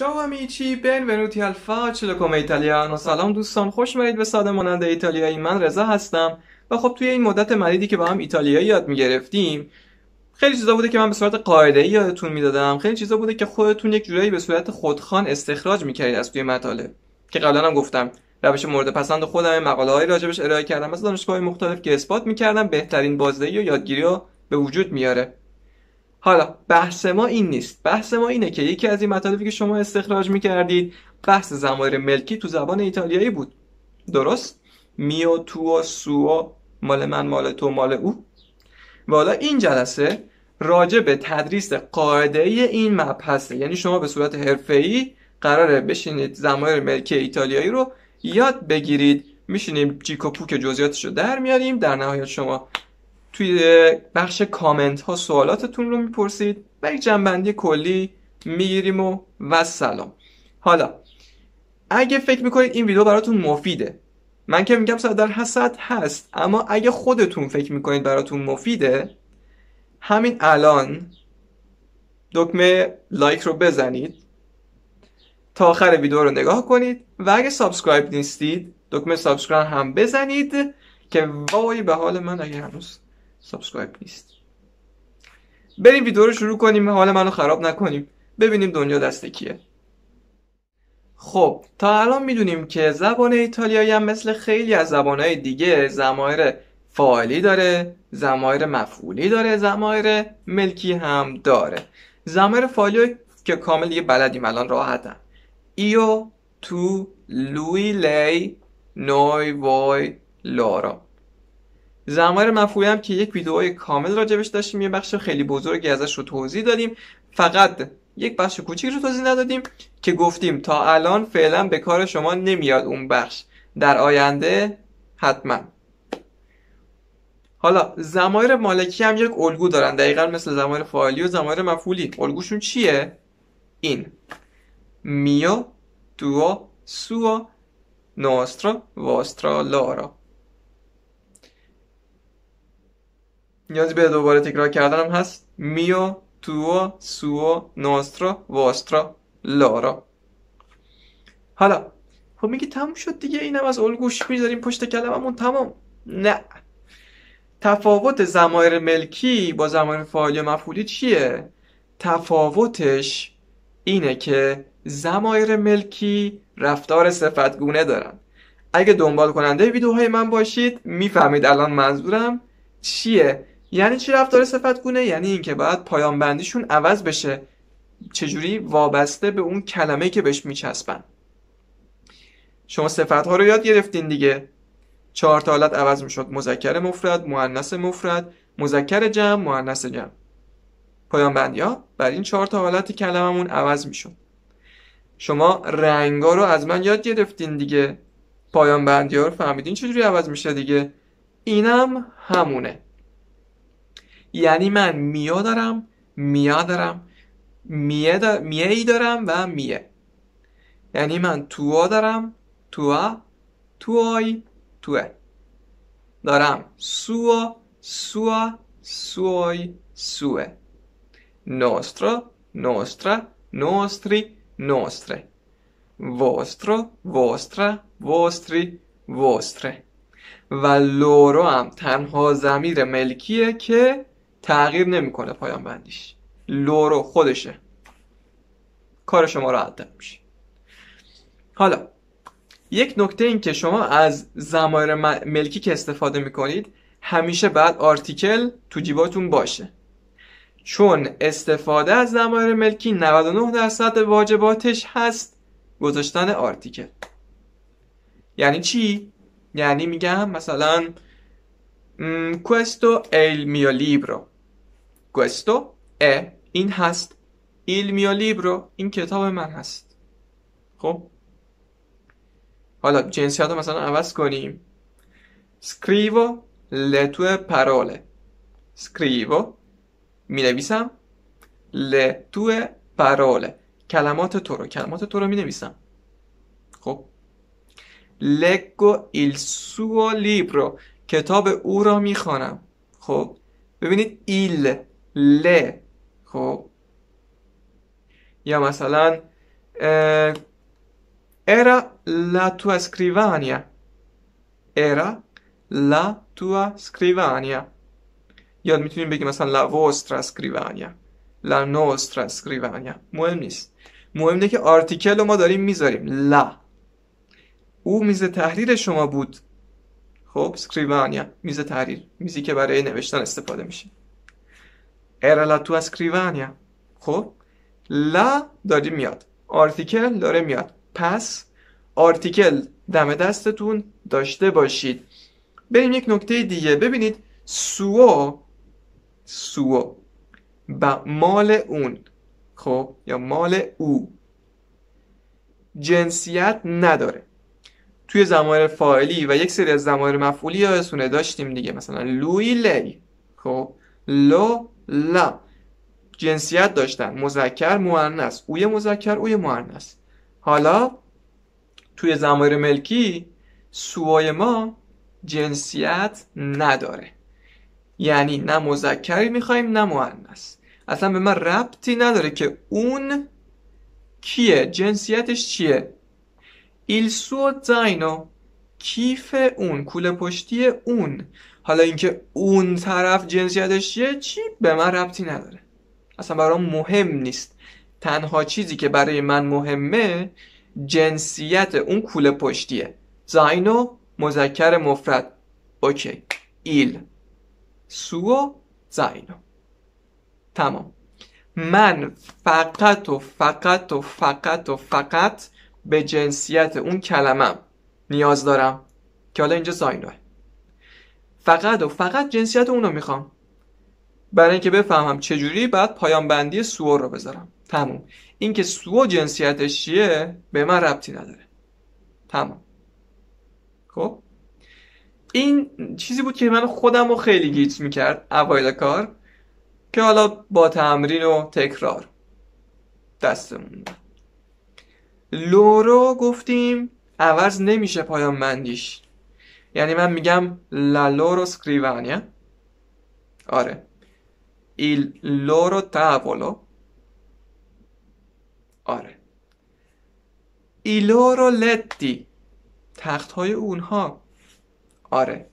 Ciao amici, benvenuti al Facile come italiano سلام دوستان خوش اومدید به ساده مانند ایتالیایی من رضا هستم. و خب توی این مدت مدیدی که با هم ایتالیایی یاد می‌گرفتیم خیلی چیزا بوده که من به صورت قاعده ای یادتون می‌دادم. خیلی چیزا بوده که خودتون یک جورایی به صورت خودخوان استخراج می‌کردید از توی مطالب. که قبلا هم گفتم روش مورد پسند خودم مقاله های راجبش ارائه کردم از دانشگاه مختلف که اثبات می‌کردم بهترین بازدهی و یادگیری رو به وجود میاره. حالا بحث ما این نیست. بحث ما اینه که یکی از این مطالبی که شما استخراج می‌کردید بحث زمایر ملکی تو زبان ایتالیایی بود. درست؟ میو تو و سو مال من مال تو مال او. و حالا این جلسه راجع به تدریس قاعده این مبحثه. یعنی شما به صورت حرفه‌ای قراره بشینید زمایر ملکی ایتالیایی رو یاد بگیرید. میشینیم جیک و پوک جزئیاتش در میاریم. در نهایت شما توی بخش کامنت ها سوالاتتون رو می‌پرسید و یک جمع‌بندی کلی می‌گیریم و والسلام. حالا اگه فکر می‌کنید این ویدیو براتون مفیده من که میگم صد در صد هست اما اگه خودتون فکر می‌کنید براتون مفیده همین الان دکمه لایک رو بزنید تا آخر ویدیو رو نگاه کنید و اگه subscribe نیستید دکمه subscribe هم بزنید که وای به حال من اگه هنوز subscribe نیست. بریم ویدیو رو شروع کنیم. حال منو خراب نکنیم. ببینیم دنیا دست کیه. خب تا الان می‌دونیم که زبان ایتالیایی هم مثل خیلی از زبانهای دیگه ضمایر فاعلی داره ضمایر مفعولی داره ضمایر ملکی هم داره. ضمایر فاعلی که کامل دیگه بلدیم الان راحتم io تو لوی لی نوی وای لورا زمایر مفعولی هم که یک ویدئوی کامل راجبش داشتیم یه بخش خیلی بزرگی ازش رو توضیح دادیم. فقط یک بخش کوچیک رو توضیح ندادیم که گفتیم تا الان فعلا به کار شما نمیاد اون بخش. در آینده حتما. حالا زمایر مالکی هم یک الگو دارن. دقیقا مثل زمایر فاعلی و زمایر مفعولی. الگوشون چیه؟ این. میو تو سو نوسترا واسترا لارا نیازی به دوباره تکرار کردنم هست. میو تو سو نوسترا واسترا لارا حالا خب میگه تموم شد دیگه اینم از الگوش می‌ذاریم پشت کلممون تمام نه. تفاوت زمایر ملکی با زمایر فاعلی مفعولی چیه؟ تفاوتش اینه که زمایر ملکی رفتار صفتگونه دارن. اگه دنبال کننده ویدیوهای من باشید می‌فهمید الان منظورم چیه. یعنی چی رفتار صفتگونه؟ یعنی اینکه باید پایان بندیشون عوض بشه. چجوری وابسته به اون کلمه که بهش میچسبن. شما صفت ها رو یاد گرفتین دیگه. چهار تا حالت عوض می‌شد. مذکر مفرد مؤنث مفرد مذکر جمع مؤنث جمع. پایان بندی ها بر این چهار تا حالت کلممون عوض می‌شد. شما رنگا رو از من یاد گرفتین دیگه. پایان بندی ها رو فهمیدین چجوری عوض میشه دیگه. اینم همونه. یعنی من میا دارم میا دارم میه, دا... میه ای دارم و میه. یعنی من توا دارم توا توای توه دارم سوا سوا سوای سوه نوسترا نوسترا نوستری نوستره vostro vostra vostri vostre و لورو هم تنها زمیر ملکیه که تغییر نمی‌کنه پایان بندیش. لورو خودشه. کار شما راحت میشه. حالا یک نکته این که شما از زمایر ملکی که استفاده می‌کنید همیشه بعد آرتیکل تو جیباتون باشه. چون استفاده از زمایر ملکی 99 درصد واجباتش هست گذاشتن آرتیکل. یعنی چی؟ یعنی میگم مثلا questo è il mio libro. Questo è این هست il mio libro این کتاب من هست خب حالا جنسیت رو مثلا عوض کنیم scrivo le tue parole. Scrivo می نویسم le tue parole. کلمات تو رو کلمات تو رو می نویسم خب leggo il suo libro کتاب او را می خوانم خب ببینید il ل خب. یا مثلا era la tua scrivania. Era la tua scrivania. یاد می‌تونیم بگیم مثلا la vostra scrivania. La nostra scrivania. مهم نیست. مهم اینه که آرتیکل رو ما داریم می‌ذاریم. لا او میز تحریر شما بود. خب scrivania میز تحریر. میزی که برای نوشتن استفاده میشه. Era la tua scrivania? خب la داره میاد article داره میاد پس article دم دستتون داشته باشید بریم یک نکته دیگه ببینید سوو سوو با مال اون خب یا مال او جنسیت نداره توی زمایر فاعلی و یک سری از زمایر مفعولی یادتونه داشتیم دیگه مثلا لوی لی خب لو لا. جنسیت داشتن. مذکر مؤنث. اوی مذکر اوی مؤنث. حالا توی زمایر ملکی سوای ما جنسیت نداره. یعنی نه مذکری می‌خوایم نه مؤنث. اصلا به من ربطی نداره که اون کیه جنسیتش چیه. ایل سو زاینو کیف اون کوله پشتی اون. حالا اینکه اون طرف جنسیتش چیه؟ چی به من ربطی نداره. اصلا برام مهم نیست. تنها چیزی که برای من مهمه جنسیت اون کوله پشتیه. زاینو مذکر مفرد. اوکی. ایل. سو زاینو. تمام. من فقط و فقط و فقط و فقط به جنسیت اون کلمم نیاز دارم. که حالا اینجا زاینوه. فقط و فقط جنسیت اونو می‌خوام. برای اینکه بفهمم چجوری بعد پایان بندی سو رو بذارم. تموم. اینکه سو جنسیتش چیه به من ربطی نداره. تمام. خب؟ این چیزی بود که من خودم رو خیلی گیت می‌کرد اوایل کار که حالا با تمرین و تکرار. دستمون. لورو گفتیم عوض نمیشه پایان بندیش یعنی من میگم لا لورو سکریوانیا آره. Il loro tavolo. آره. Loro letti. تخت های اونها. آره.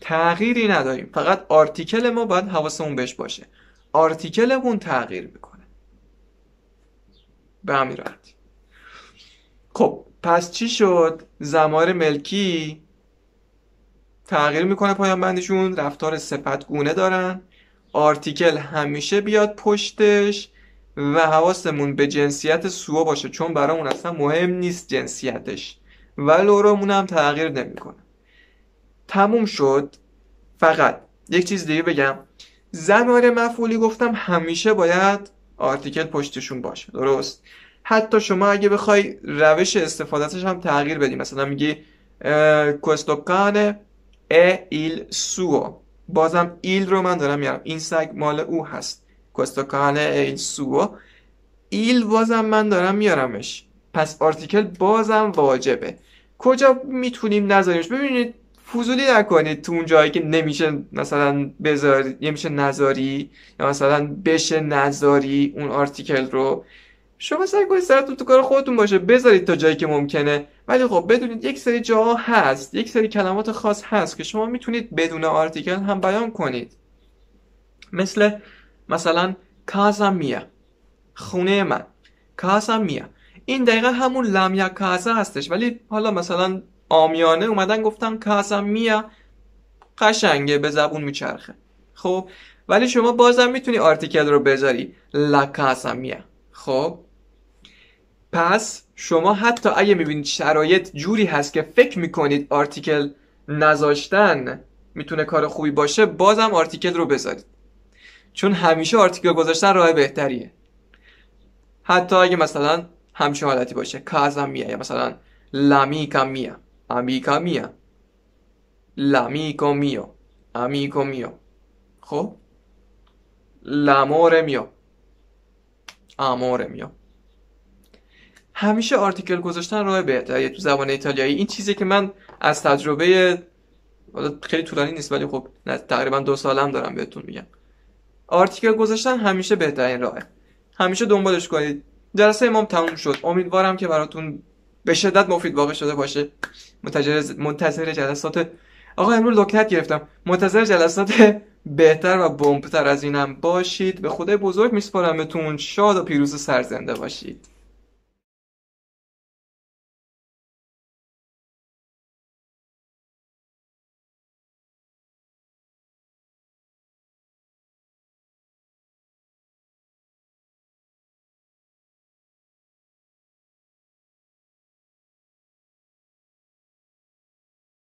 تغییری نداریم. فقط آرتیکل ما باید حواسمون بهش باشه. آرتیکلمون تغییر می‌کنه. به همین خب پس چی شد؟ زمار ملکی تغییر می‌کنه پایان بندیشون رفتار صفت گونه دارن. آرتیکل همیشه بیاد پشتش و حواسمون به جنسیت سوو باشه چون برامون اصلا مهم نیست جنسیتش. و لورامون هم تغییر نمی‌کنه. تموم شد. فقط یک چیز دیگه بگم. زمار مفعولی گفتم همیشه باید آرتیکل پشتشون باشه. درست؟ حتی شما اگه بخوای روش استفادهش هم تغییر بدی. مثلا میگی کوستوکانه. è il suo بازم il رو من دارم میارم. این سگ مال او هست. Questo cane è il suo il بازم من دارم میارمش. پس article بازم واجبه. کجا می‌تونیم نذاریمش؟ ببینید فضولی نکنید تو اون جایی که نمیشه مثلا بذاری نمیشه نذاری یا مثلا بشه نذاری اون article رو. شما سعی کنید سرتون تو کار خودتون باشه. بذارید تا جایی که ممکنه. ولی خب بدونید یک سری جاها هست یک سری کلمات خاص هست که شما می‌تونید بدون article هم بیان کنید. مثل مثلا کازا میا خونه من. کازا میا. این دقیقا همون لمیا کازا هستش. ولی حالا مثلا آمیانه اومدن گفتن کازا میا قشنگه به زبون میچرخه. خب ولی شما بازم می‌تونی آرتیکل رو بذاری. لا کازا میا. خب پس شما حتی اگه می‌بینید شرایط جوری هست که فکر می‌کنید آرتیکل نذاشتن می‌تونه کار خوبی باشه بازم آرتیکل رو بذارید. چون همیشه آرتیکل گذاشتن راه بهتریه. حتی اگه مثلا همچین حالتی باشه. کازا میا یا مثلا لامیکا میا امیکا میا لامیکو میو امیکو میو خب؟ لامور میو امور میو همیشه آرتیکل گذاشتن راه بهتریه تو زبان ایتالیایی این چیزی که من از تجربه خیلی طولانی نیست ولی خب تقریبا دو سالم دارم بهتون میگم. آرتیکل گذاشتن همیشه بهترین راهه. همیشه دنبالش کنید. جلسه امام تموم شد. امیدوارم که براتون به شدت مفید واقع شده باشه. منتظر منتظر جلسات آقا امروز لکنت گرفتم. منتظر جلسات بهتر و بمبتر از اینم باشید. به خدای بزرگ میسپارمتون. شاد و پیروز سرزنده باشید.